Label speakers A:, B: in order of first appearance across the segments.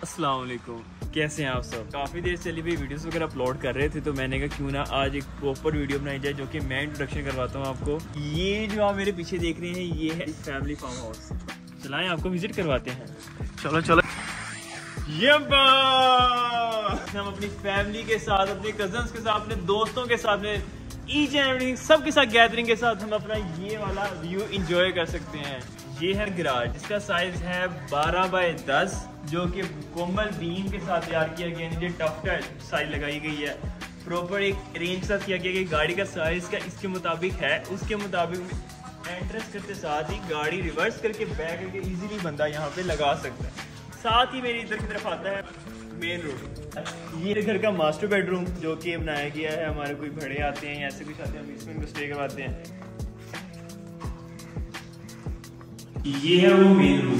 A: वालेकुम कैसे हैं आप सब? काफ़ी देर चली हुई वीडियोस वगैरह अपलोड कर रहे थे तो मैंने कहा क्यों ना आज एक प्रॉपर वीडियो बनाई जाए, जो कि मैं इंट्रोडक्शन करवाता हूँ आपको। ये जो आप मेरे पीछे देख रहे हैं, ये है फैमिली फार्म हाउस चलाएँ, आपको विज़िट करवाते हैं। चलो चलो। हम अपनी फैमिली के साथ, अपने कज़न के साथ, अपने दोस्तों के साथ में ईच एंड एवरीथिंग सबके साथ गैदरिंग के साथ हम अपना ये वाला व्यू इंजॉय कर सकते हैं। ये है गिराज इसका साइज़ है 12 बाय 10 जो कि कोमल बीम के साथ तैयार किया गया नीचे टफ साइज़ लगाई गई है। प्रॉपर एक रेंज साथ किया गया कि गाड़ी का साइज़ का इसके मुताबिक है। उसके मुताबिक एंट्रेंस करते साथ ही गाड़ी रिवर्स करके बैक करके इजीली बंदा यहाँ पे लगा सकता है। साथ ही मेरी इधर की तरफ़ आता है मेन रोड ये घर का मास्टर बेडरूम जो कि बनाया गया है। हमारे कोई बड़े आते हैं ऐसे कुछ आते हैं, हम इसमें स्टे करवाते हैं। ये है वो मेन रूम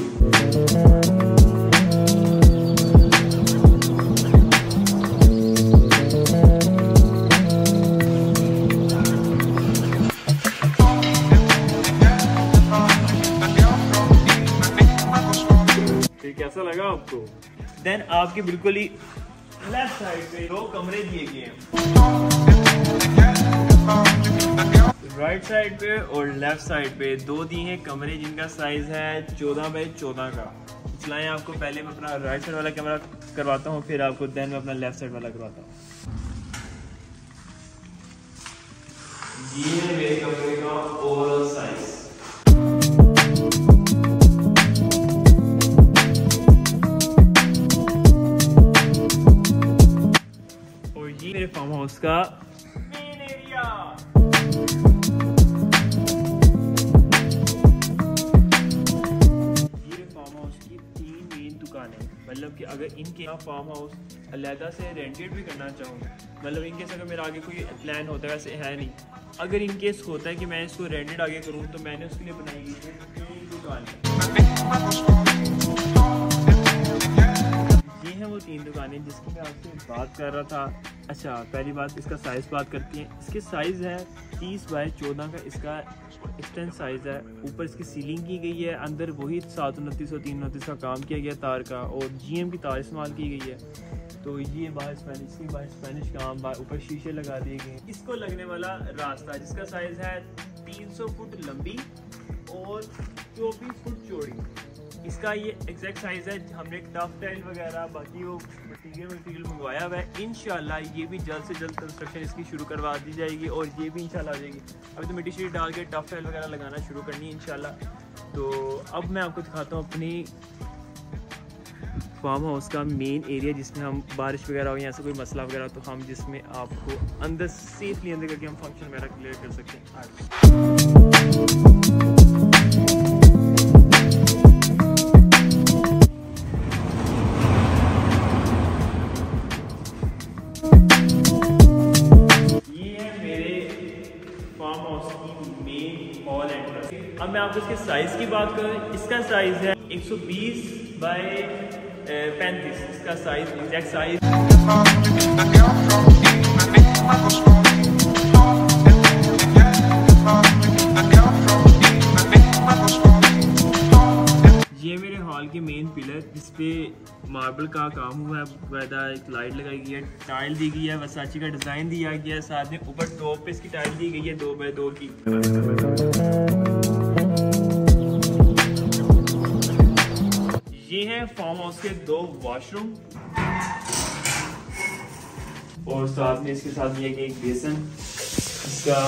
A: तो कैसा लगा आपको देन आपके बिल्कुल ही लेफ़्ट साइड पे दो कमरे दिए गए हैं राइट साइड पे और लेफ़्ट साइड पे दो दिए हैं कमरे जिनका साइज़ है चौदह बाई चौदह का। चलाएँ आपको, पहले मैं अपना राइट साइड वाला कैमरा करवाता हूँ, फिर आपको देन मैं अपना लेफ़्ट साइड वाला करवाता हूँ। ये मेरे कमरे का ओवरऑल साइज़ और ये मेरे फार्म हाउस का तीन है। मतलब कि अगर इनके यहाँ फार्म हाउस अलहदा से रेंटेड भी करना चाहूँ मतलब इनकेस अगर मेरा आगे कोई प्लान होता है, वैसे है नहीं। अगर इनकेस होता है कि मैं इसको रेंटेड आगे करूँ तो मैंने उसके लिए बनाई दुकान है दुकान दुकानें ये है वो तीन दुकानें जिसकी मैं आपसे बात कर रहा था। अच्छा पहली बात, इसका साइज़ बात करती हैं। इसके साइज़ है तीस बाय चौदह का। इसका एक्सटेंस साइज़ है। ऊपर इसकी सीलिंग की गई है। अंदर वही सात उनतीस सौ तीन उनतीस का काम किया गया तार का और जीएम की तार इस्तेमाल की गई है। तो ये बाहर स्पेनिश की बाहर स्पेनिश काम ऊपर शीशे लगा दिए गए इसको लगने वाला रास्ता, जिसका साइज़ है तीन सौ फुट लंबी और चौबीस फुट चौड़ी। इसका ये एग्जैक्ट साइज़ है, हमने टफ टाइल वगैरह, बाकी वो मटीरियल मटीरियल मंगवाया हुआ है। इनशाला ये भी जल्द से जल्द कंस्ट्रक्शन इसकी शुरू करवा दी जाएगी और ये भी इंशाल्लाह आ जाएगी। अभी तो मिट्टी शीट डाल के टफ टाइल वगैरह लगाना शुरू करनी है इनशाला तो अब मैं आपको दिखाता हूँ अपनी फार्म हाउस का मेन एरिया जिसमें हम बारिश वगैरह हो या ऐसा कोई मसला वगैरह तो हम जिसमें आपको अंदर सेफली अंदर करके हम फ़ंक्शन वगैरह क्लियर कर सकते हैं। आपको इसके साइज़ की बात करूँ, इसका साइज़ है 120 बाय पैंतीस। इसका साइज़ एग्जैक्ट साइज़ ये मेरे हॉल के मेन पिलर जिस पे मार्बल का काम हुआ है वैदा एक लाइट लगाई गई है टाइल दी गई है वसाची का डिज़ाइन दिया गया है साथ में। ऊपर टॉप पे इसकी टाइल दी गई है, दो बाय दो की। ये है फार्म हाउस के दो वॉशरूम और साथ में इसके साथ दिया गया एक बेसन इसका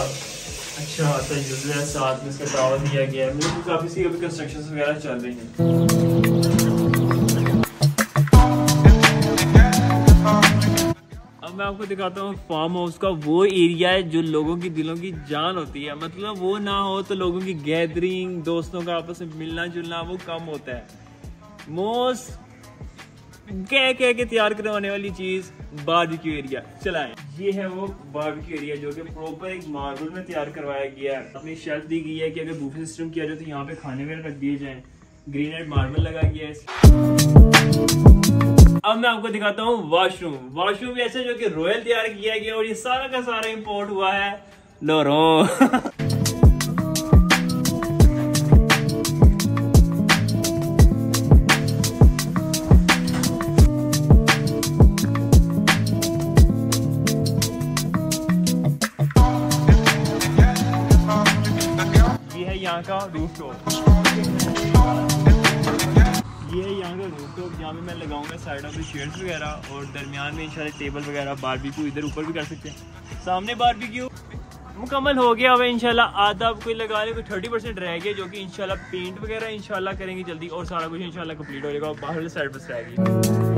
A: अच्छा है यूज़र है, साथ में इसका टावर दिया गया है। मतलब काफ़ी सी अभी कंस्ट्रक्शन वगैरह चल रही हैं। अब मैं आपको दिखाता हूँ फार्म हाउस का वो एरिया है जो लोगों की दिलों की जान होती है। मतलब वो ना हो तो लोगों की गैदरिंग दोस्तों का आपस में मिलना जुलना वो कम होता है। मोस्ट कह कह के तैयार करवाने वाली चीज़ बारबेक्यू एरिया चलाएँ ये है वो बारबेक्यू एरिया जो कि प्रॉपर एक मार्बल में तैयार करवाया गया है। अपनी शेल्फ दी गई है कि अगर बूफे सिस्टम किया जाए तो यहाँ पे खाने वगैरह रख दिए जाए। ग्रीन एंड मार्बल लगा गया है। अब मैं आपको दिखाता हूँ वॉशरूम वॉशरूम ऐसे जो कि रॉयल तैयार किया गया और ये सारा का सारा इम्पोर्ट हुआ है। लोरो रूफ टॉप? ये यहाँ का रूफ टॉप यहाँ पे मैं लगाऊँगा साइडों पे शेड्स वगैरह और दरमियान में इंशाल्लाह टेबल वगैरह बारबेक्यू इधर ऊपर भी कर सकते हैं। सामने बारबेक्यू मुकम्मल हो गया अब इंशाल्लाह, आधा कोई लगा ले, कोई थर्टी परसेंट रह गया, जो कि इंशाल्लाह पेंट वगैरह इंशाल्लाह करेंगे जल्दी और सारा कुछ इंशाल्लाह कंप्लीट हो जाएगा बाहर साइड बस रह गई